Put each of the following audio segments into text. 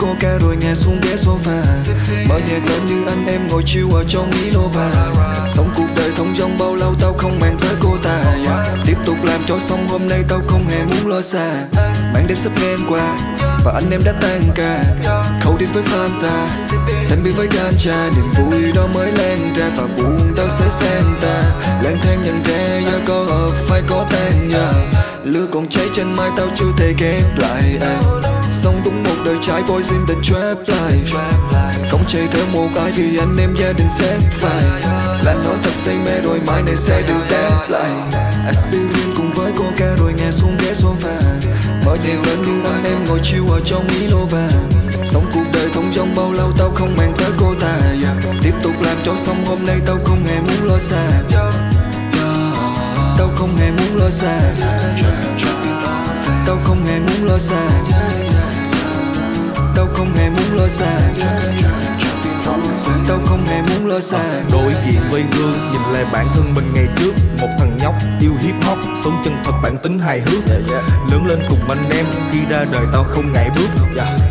Cô ca coca rồi ngã xuống ghế sofa. Mở nhạc lên như anh em ngồi chill ở trong ý lô và sống cuộc đời thông dong bao lâu tao không mang tới cô ta. Yeah. tiếp tục làm cho xong hôm nay tao không hề muốn lo xa. Mang đến sắp ngang qua, và anh em đã tan ca. Khâu đi với Fanta thành bi với ganja Niềm vui đó mới lan ra Và buồn đau sẽ sang ta. Lang thang nhận ra do có hợp phải có tan nhờ. Lửa còn cháy trên mai tao chưa thể ghét lại em. Sống đúng một đời trái boys in tình trap life Không chạy theo một ai vì anh em gia đình sẽ phải. Là nói thật say mê rồi mai này sẽ được đáp lại. Aspirin cùng với coca rồi nghe xuống ghế sofa. Mở nhạc lên như anh, em ngồi chill ở trong ý lô và Sống cuộc đời thông dong bao lâu, tao không mang tới cô ta. Yeah. Tiếp tục làm cho xong hôm nay, tao không hề muốn lo xa. Tao không hề muốn lo xa. Tao không hề muốn lo xa xa. Tao không hề muốn lo xa. Đối diện với gương Nhìn lại bản thân mình ngày trước. Một thằng nhóc yêu hip hop Sống chân thật bản tính hài hước. Lớn lên cùng anh em Khi ra đời tao không ngại bước.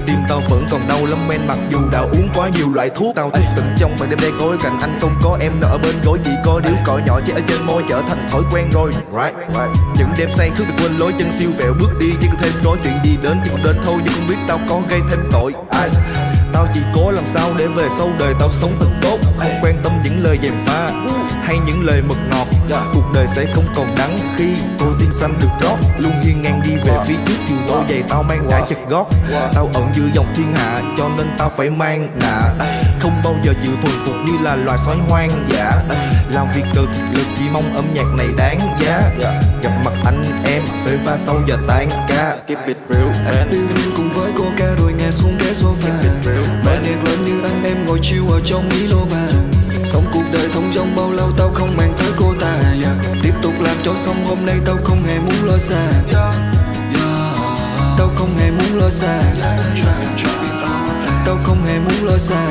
Tim tao vẫn còn đau lắm men Mặc dù đã uống quá nhiều loại thuốc. Tao thức tỉnh trong mà đêm đen gối Cạnh anh không có em nợ bên gối Chỉ có điếu cỏ nhỏ chỉ ở trên môi Trở thành thói quen rồi. Right, right. Những đêm say cứ việc quên lối chân siêu vẹo bước đi Chỉ có thêm nói chuyện gì đến thì cũng đến thôi Nhưng không biết tao có gây thêm tội về sau đời tao sống thật tốt. Không quan tâm những lời dèm pha Hay những lời mật ngọt. Cuộc đời sẽ không còn đắng khi cô tiên xanh được rót Luôn hiên ngang đi về phía trước Dù đôi giày tao mang đã chật gót. Tao ẩn giữa dòng thiên hạ cho nên tao phải mang nạ. Không bao giờ chịu thuần phục như là loài sói hoang. Dã Làm việc cực lực chỉ mong âm nhạc này đáng giá. Gặp mặt anh em phê pha sau giờ tan ca. Keep it real man. Cùng với coca rồi ngã xuống ghế sofa em ngồi chiêu ở trong ý lô vàng, Sống cuộc đời thông dong bao lâu tao không mang tới cô ta yeah. Tiếp tục làm cho xong hôm nay tao không hề muốn lo xa yeah. Tao không hề muốn lo xa Tao không hề muốn lo xa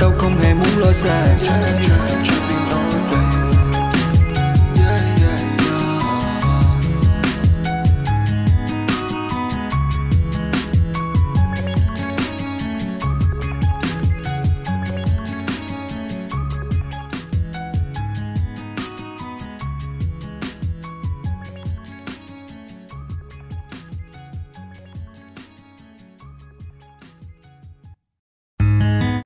Tao không hề muốn lo xa